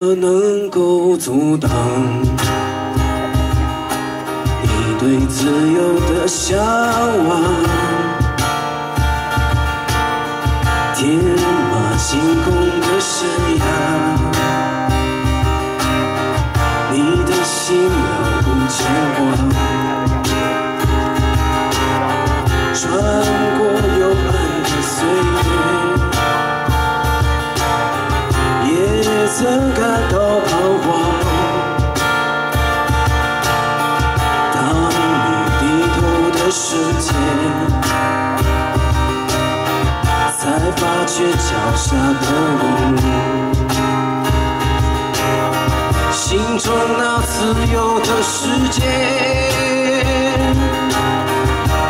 能够阻挡你对自由的向往？天马行空的生涯，你的心了无牵挂，也曾感到彷徨。当你低头的瞬间。才发觉脚下的路，心中那自由的世界，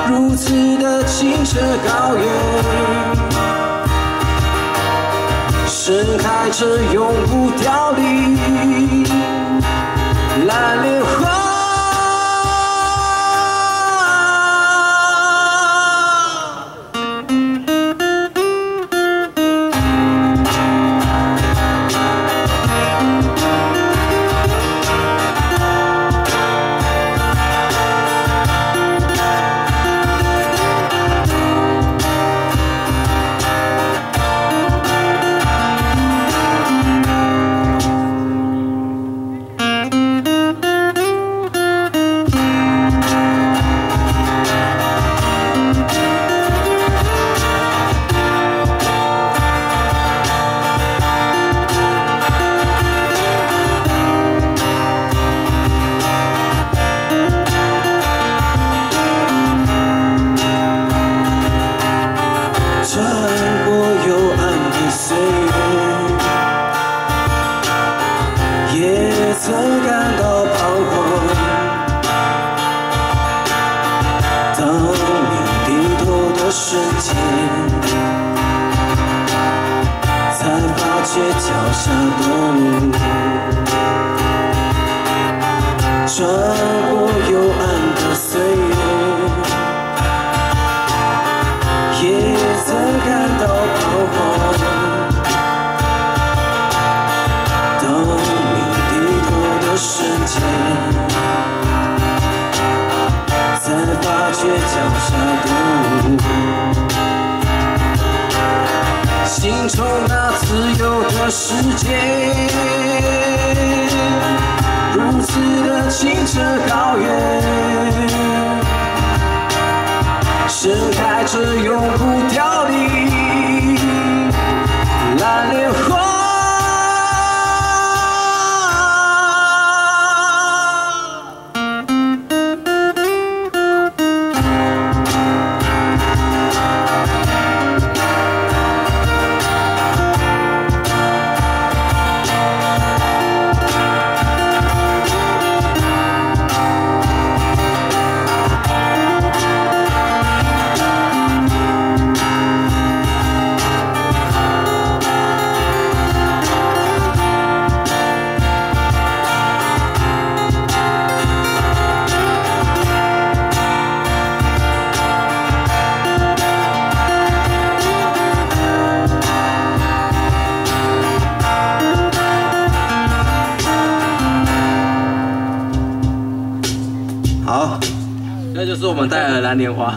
如此的清澈高远，盛开着永不凋零蓝莲花。街角下的路。穿过幽暗的岁月。也曾感到彷徨。当你低头的瞬间，才发觉脚下的路，心中那自由的世界，如此的清澈高远。盛开着永不那，就是我们带来的蓝莲花。